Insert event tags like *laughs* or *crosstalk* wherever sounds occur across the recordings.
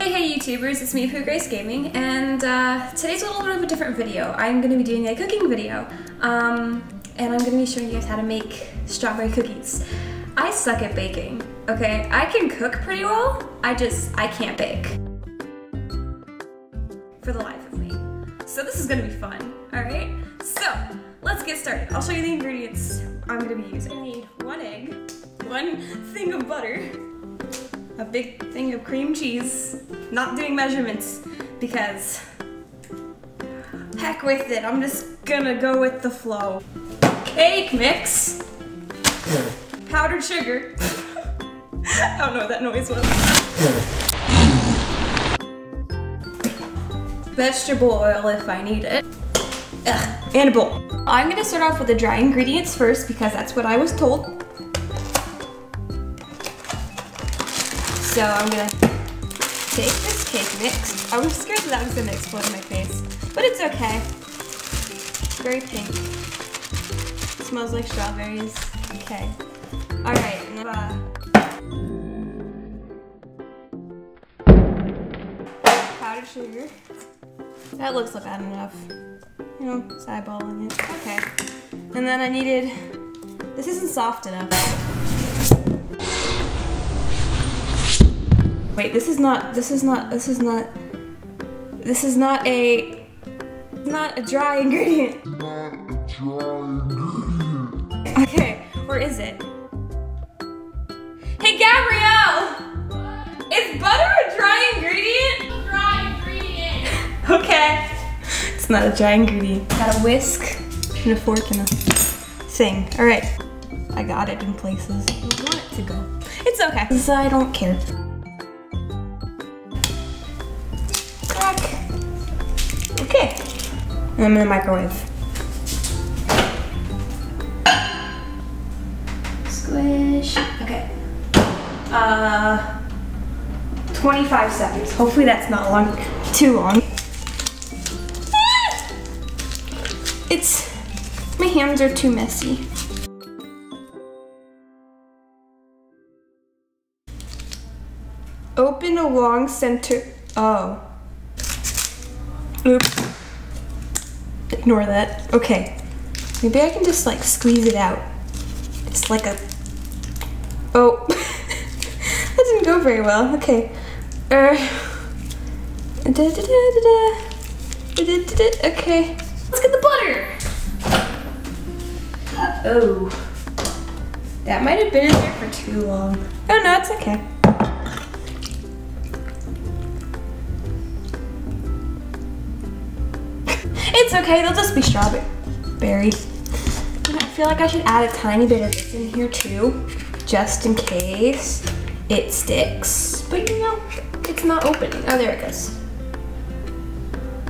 Hey, hey YouTubers, it's me, Puagrace Gaming, and uh, today's a little bit of a different video. I'm going to be doing a cooking video, um, and I'm going to be showing you guys how to make strawberry cookies. I suck at baking, okay? I can cook pretty well, I just, I can't bake. For the life of me. So this is going to be fun, alright? So, let's get started. I'll show you the ingredients I'm going to be using. I need one egg, one thing of butter, a big thing of cream cheese. Not doing measurements because heck with it. I'm just gonna go with the flow. Cake mix. Powdered sugar. *laughs* I don't know what that noise was. Vegetable oil if I need it. Ugh, and a bowl. I'm gonna start off with the dry ingredients first because that's what I was told. So I'm gonna take this cake mix. I was scared that that was gonna explode in my face, but it's okay. Very pink. It smells like strawberries. Okay. All right. Uh, powdered sugar. That looks like bad enough. You know, eyeballing it. Okay. And then I needed. This isn't soft enough. Wait, this is not, this is not, this is not, this is not a, not a dry ingredient. Not a dry ingredient. Okay, where is it? Hey, Gabrielle! Is butter a dry ingredient? dry ingredient. *laughs* Okay. It's not a dry ingredient. Got a whisk and a fork and a thing. All right. I got it in places. I want it to go. It's okay, I don't care. I'm in the microwave. Squish. Okay. Uh, 25 seconds. Hopefully that's not long, too long. It's, my hands are too messy. Open a long center, oh. Oops. Ignore that. Okay. Maybe I can just like squeeze it out. It's like a, oh. *laughs* that didn't go very well. Okay. Uh. Da, da, da, da. Okay. Let's get the butter. Oh. That might have been in there for too long. Oh no, it's okay. It's okay, they'll just be strawberry. I feel like I should add a tiny bit of this in here too, just in case it sticks. But you know, it's not opening. Oh, there it goes.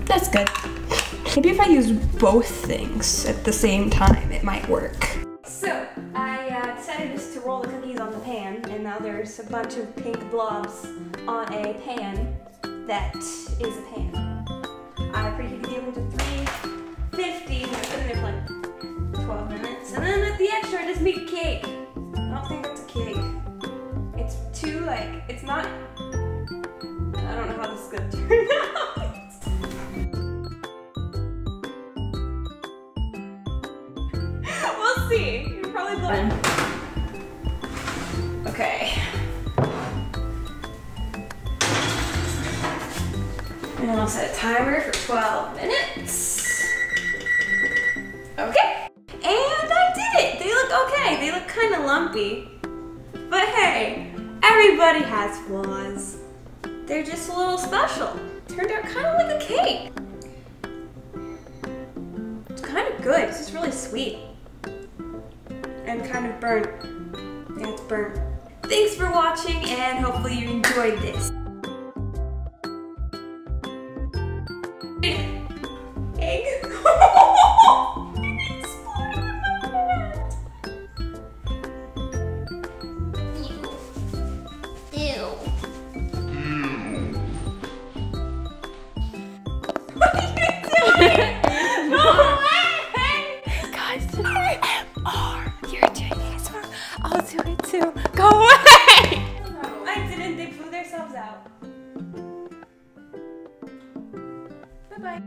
That's good. Maybe if I use both things at the same time, it might work. So, I uh, decided just to roll the cookies on the pan, and now there's a bunch of pink blobs on a pan that is a pan. Extra, I cake. I don't think that's a cake. It's too, like, it's not, I don't know how this is gonna turn *laughs* out. we'll see. You're probably blind. Okay. And then I'll set a timer for 12 minutes. Okay. Kind of lumpy. But hey, everybody has flaws. They're just a little special. Turned out kind of like a cake. It's kind of good. It's just really sweet. And kind of burnt. Yeah, it's burnt. Thanks for watching and hopefully you enjoyed this. yourselves out. Bye-bye.